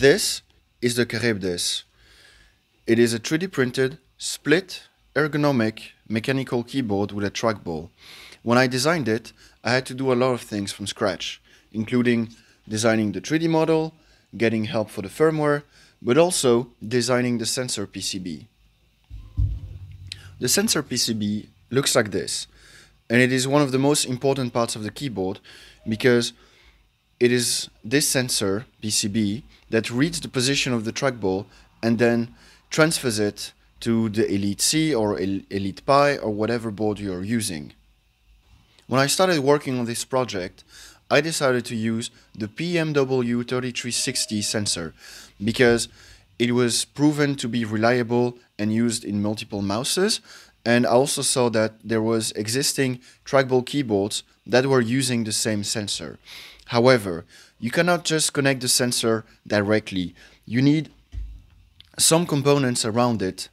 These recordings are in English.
This is the Charybdis. It is a 3D printed, split, ergonomic, mechanical keyboard with a trackball. When I designed it, I had to do a lot of things from scratch, including designing the 3D model, getting help for the firmware, but also designing the sensor PCB. The sensor PCB looks like this, and it is one of the most important parts of the keyboard because it is this sensor PCB that reads the position of the trackball and then transfers it to the Elite C or Elite Pi or whatever board you are using. When I started working on this project, I decided to use the PMW3360 sensor because it was proven to be reliable and used in multiple mouses and I also saw that there was existing trackball keyboards that were using the same sensor. However, you cannot just connect the sensor directly. You need some components around it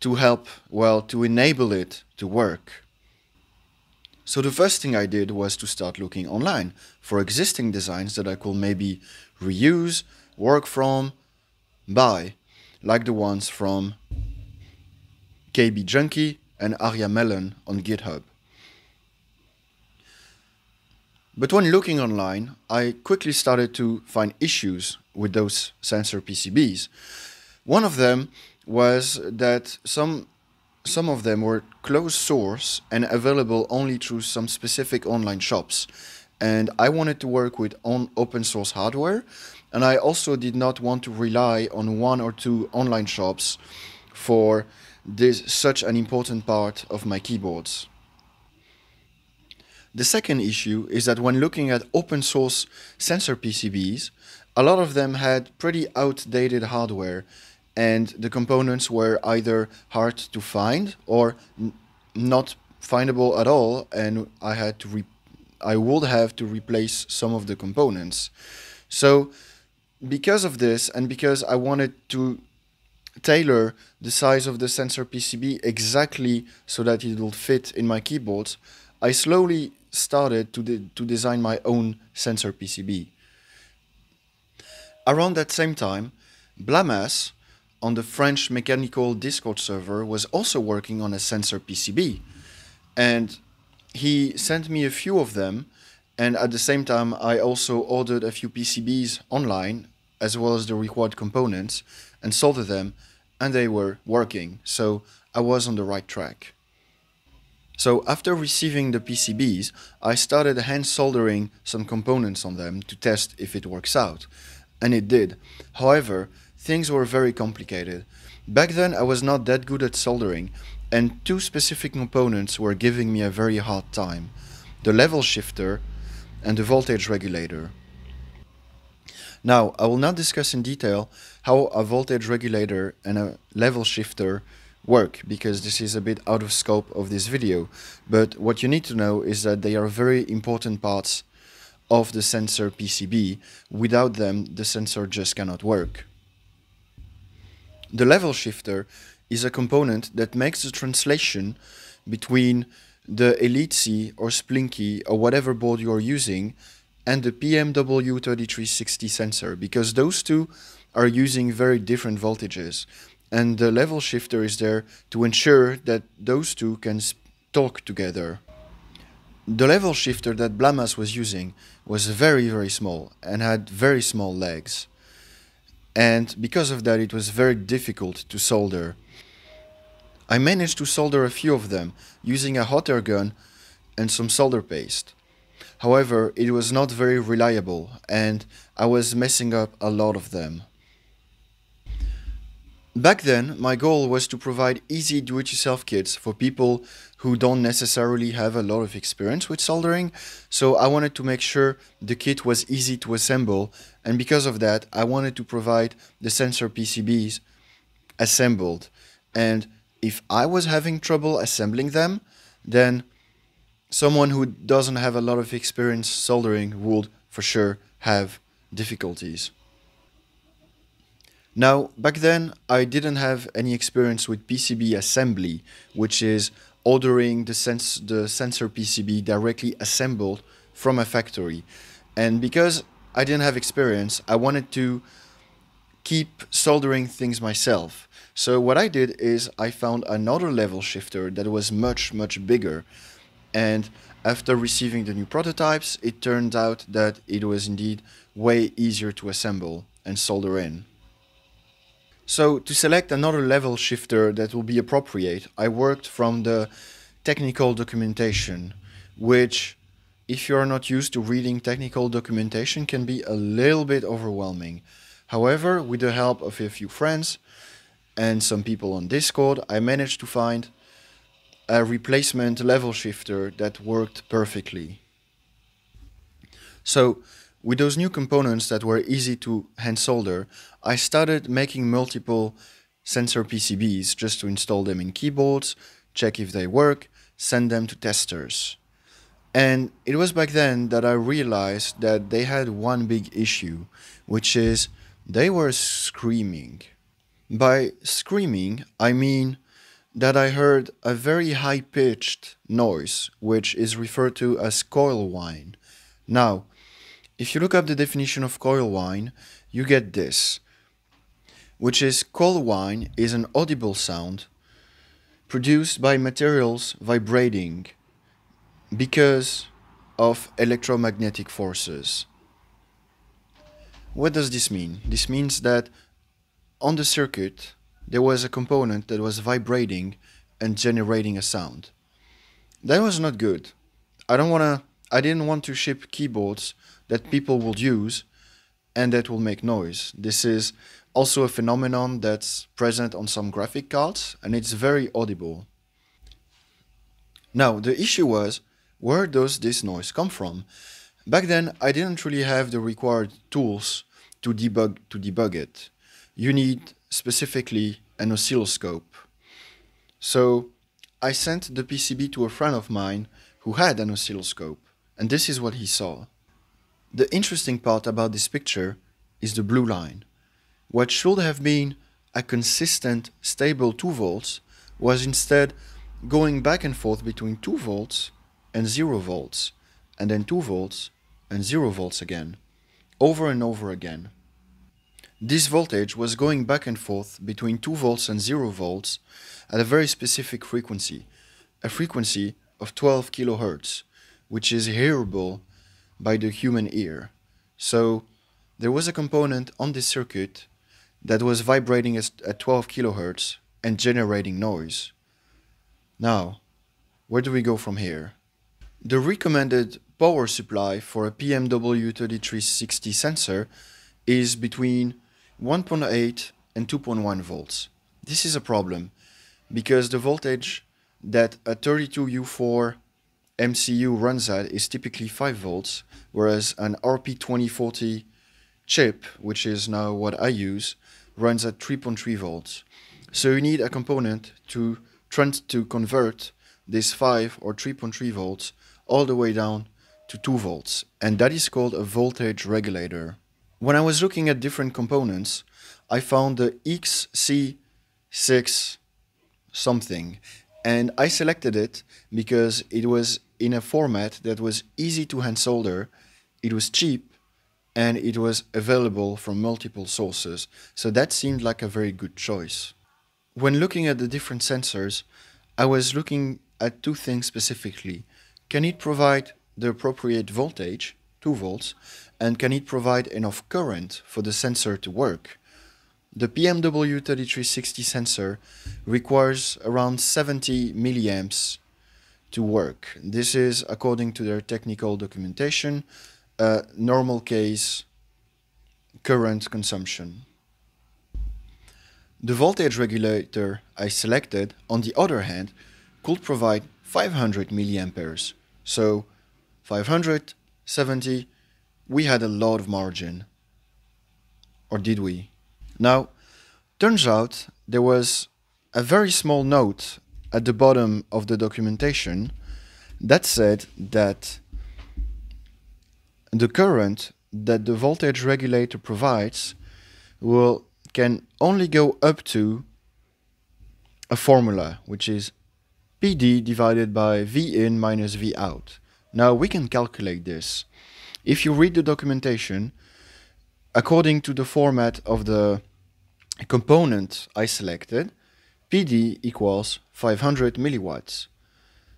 to help, well, to enable it to work. So the first thing I did was to start looking online for existing designs that I could maybe reuse, work from, buy, like the ones from KB Junkie and Arya Melon on GitHub. But when looking online, I quickly started to find issues with those sensor PCBs. One of them was that some some of them were closed source and available only through some specific online shops. And I wanted to work with on open source hardware, and I also did not want to rely on one or two online shops for this such an important part of my keyboards. The second issue is that when looking at open source sensor PCBs, a lot of them had pretty outdated hardware and the components were either hard to find or not findable at all and I had to I would have to replace some of the components. So because of this and because I wanted to tailor the size of the sensor PCB exactly so that it will fit in my keyboards, I slowly started to, de to design my own sensor PCB. Around that same time, Blamas on the French mechanical Discord server was also working on a sensor PCB. And he sent me a few of them. And at the same time, I also ordered a few PCBs online, as well as the required components, and soldered them, and they were working. So I was on the right track. So after receiving the PCBs, I started hand soldering some components on them to test if it works out. And it did. However, things were very complicated. Back then I was not that good at soldering and two specific components were giving me a very hard time. The level shifter and the voltage regulator. Now, I will not discuss in detail how a voltage regulator and a level shifter work because this is a bit out of scope of this video. But what you need to know is that they are very important parts of the sensor PCB. Without them, the sensor just cannot work. The level shifter is a component that makes the translation between the Elite C or Splinky or whatever board you are using and the PMW3360 sensor because those two are using very different voltages and the level shifter is there to ensure that those two can talk together. The level shifter that Blamas was using was very very small and had very small legs and because of that it was very difficult to solder. I managed to solder a few of them using a hot air gun and some solder paste. However, it was not very reliable and I was messing up a lot of them. Back then, my goal was to provide easy do-it-yourself kits for people who don't necessarily have a lot of experience with soldering, so I wanted to make sure the kit was easy to assemble, and because of that, I wanted to provide the sensor PCBs assembled. And if I was having trouble assembling them, then someone who doesn't have a lot of experience soldering would for sure have difficulties. Now, back then, I didn't have any experience with PCB assembly, which is ordering the, sens the sensor PCB directly assembled from a factory. And because I didn't have experience, I wanted to keep soldering things myself. So what I did is I found another level shifter that was much, much bigger. And after receiving the new prototypes, it turned out that it was indeed way easier to assemble and solder in. So to select another level shifter that will be appropriate, I worked from the technical documentation, which if you're not used to reading technical documentation can be a little bit overwhelming. However, with the help of a few friends and some people on Discord, I managed to find a replacement level shifter that worked perfectly. So, with those new components that were easy to hand solder, I started making multiple sensor PCBs just to install them in keyboards, check if they work, send them to testers. And it was back then that I realized that they had one big issue, which is they were screaming. By screaming, I mean that I heard a very high pitched noise, which is referred to as coil whine. Now, if you look up the definition of coil whine, you get this, which is coil whine is an audible sound produced by materials vibrating because of electromagnetic forces. What does this mean? This means that on the circuit there was a component that was vibrating and generating a sound. That was not good. I don't want to I didn't want to ship keyboards that people would use and that will make noise. This is also a phenomenon that's present on some graphic cards and it's very audible. Now, the issue was where does this noise come from? Back then, I didn't really have the required tools to debug to debug it. You need specifically an oscilloscope. So I sent the PCB to a friend of mine who had an oscilloscope, and this is what he saw. The interesting part about this picture is the blue line. What should have been a consistent, stable 2 volts was instead going back and forth between 2 volts and 0 volts, and then 2 volts and 0 volts again, over and over again. This voltage was going back and forth between 2 volts and 0 volts at a very specific frequency, a frequency of 12 kilohertz, which is hearable by the human ear. So there was a component on this circuit that was vibrating at 12 kilohertz and generating noise. Now, where do we go from here? The recommended power supply for a PMW3360 sensor is between 1.8 and 2.1 volts. This is a problem because the voltage that a 32U4 MCU runs at is typically 5 volts, whereas an RP2040 chip, which is now what I use, runs at 3.3 volts. So you need a component to, to convert this 5 or 3.3 volts all the way down to 2 volts, and that is called a voltage regulator. When I was looking at different components, I found the XC6 something, and I selected it because it was in a format that was easy to hand solder, it was cheap, and it was available from multiple sources, so that seemed like a very good choice. When looking at the different sensors, I was looking at two things specifically. Can it provide the appropriate voltage, 2 volts, and can it provide enough current for the sensor to work? The PMW3360 sensor requires around 70 milliamps to work. This is, according to their technical documentation, a normal case current consumption. The voltage regulator I selected, on the other hand, could provide 500 milliamperes, so 570, we had a lot of margin. Or did we? Now, turns out there was a very small note at the bottom of the documentation that said that the current that the voltage regulator provides will can only go up to a formula which is PD divided by V in minus V out. Now we can calculate this. If you read the documentation, according to the format of the component I selected, PD equals 500 milliwatts.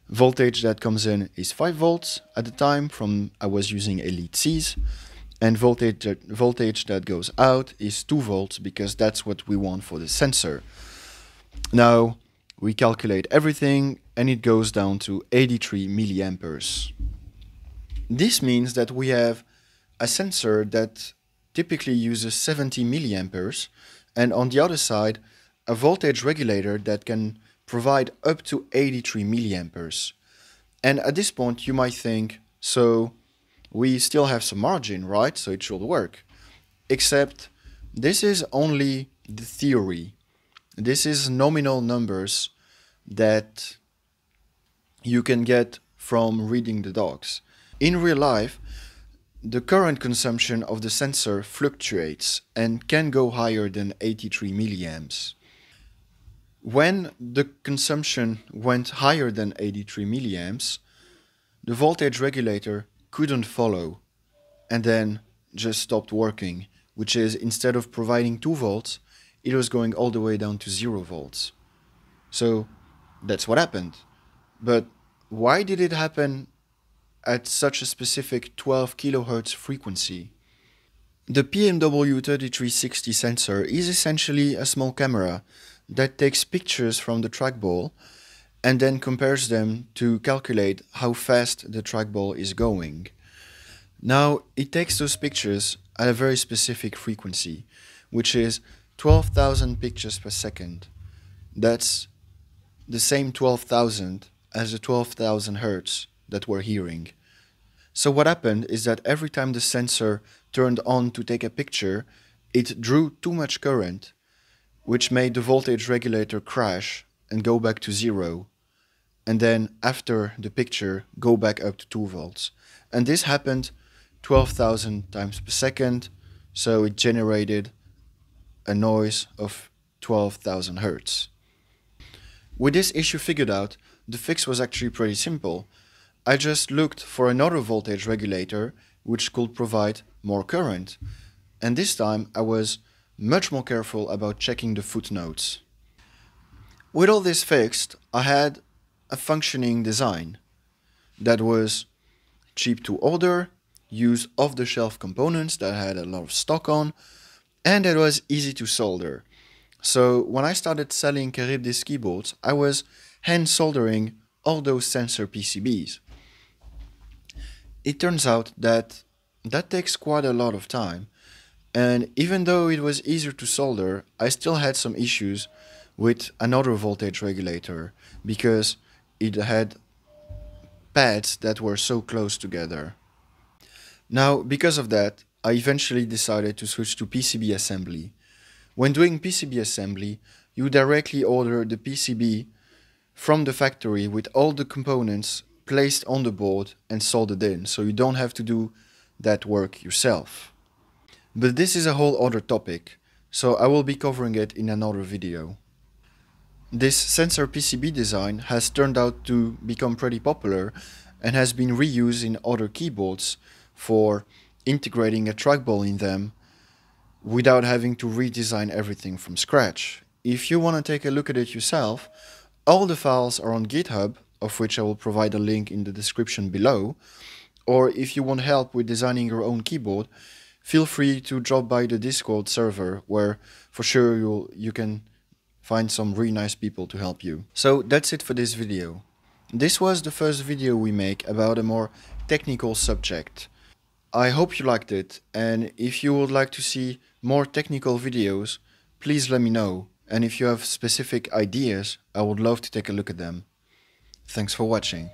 Voltage that comes in is 5 volts at the time from I was using Elite Cs and voltage that, voltage that goes out is 2 volts because that's what we want for the sensor. Now we calculate everything and it goes down to 83 milliamperes. This means that we have a sensor that typically uses 70 milliamperes and on the other side a voltage regulator that can provide up to 83 milliamperes. And at this point, you might think, so we still have some margin, right? So it should work. Except this is only the theory. This is nominal numbers that you can get from reading the docs. In real life, the current consumption of the sensor fluctuates and can go higher than 83 milliamps. When the consumption went higher than 83 milliamps, the voltage regulator couldn't follow and then just stopped working, which is instead of providing 2 volts, it was going all the way down to 0 volts. So that's what happened. But why did it happen at such a specific 12 kilohertz frequency? The PMW3360 sensor is essentially a small camera that takes pictures from the trackball and then compares them to calculate how fast the trackball is going. Now, it takes those pictures at a very specific frequency, which is 12,000 pictures per second. That's the same 12,000 as the 12,000 hertz that we're hearing. So what happened is that every time the sensor turned on to take a picture, it drew too much current which made the voltage regulator crash and go back to zero, and then after the picture go back up to 2 volts. And this happened 12,000 times per second, so it generated a noise of 12,000 hertz. With this issue figured out, the fix was actually pretty simple. I just looked for another voltage regulator which could provide more current. And this time I was much more careful about checking the footnotes. With all this fixed, I had a functioning design that was cheap to order, use off-the-shelf components that I had a lot of stock on, and it was easy to solder. So when I started selling Charybdis keyboards, I was hand soldering all those sensor PCBs. It turns out that that takes quite a lot of time and even though it was easier to solder, I still had some issues with another voltage regulator because it had pads that were so close together. Now, because of that, I eventually decided to switch to PCB assembly. When doing PCB assembly, you directly order the PCB from the factory with all the components placed on the board and soldered in, so you don't have to do that work yourself. But this is a whole other topic, so I will be covering it in another video. This sensor PCB design has turned out to become pretty popular and has been reused in other keyboards for integrating a trackball in them without having to redesign everything from scratch. If you want to take a look at it yourself, all the files are on GitHub, of which I will provide a link in the description below, or if you want help with designing your own keyboard, feel free to drop by the Discord server where for sure you'll, you can find some really nice people to help you. So that's it for this video. This was the first video we make about a more technical subject. I hope you liked it and if you would like to see more technical videos, please let me know. And if you have specific ideas, I would love to take a look at them. Thanks for watching.